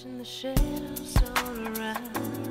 Watching the shadows all around.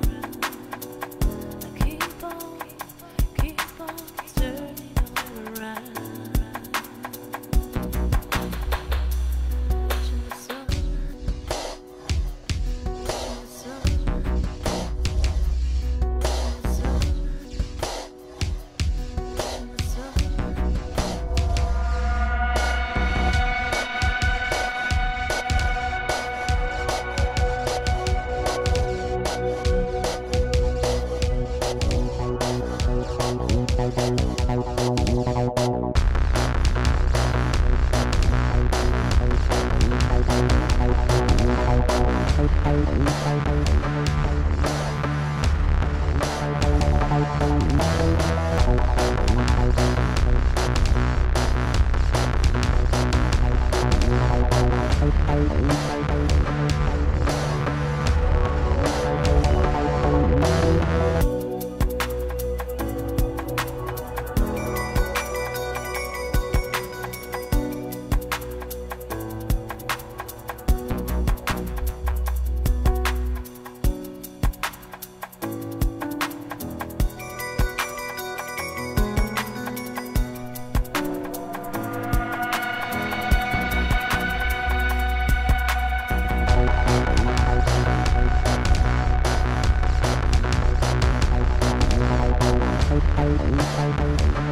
Bye. Thank you.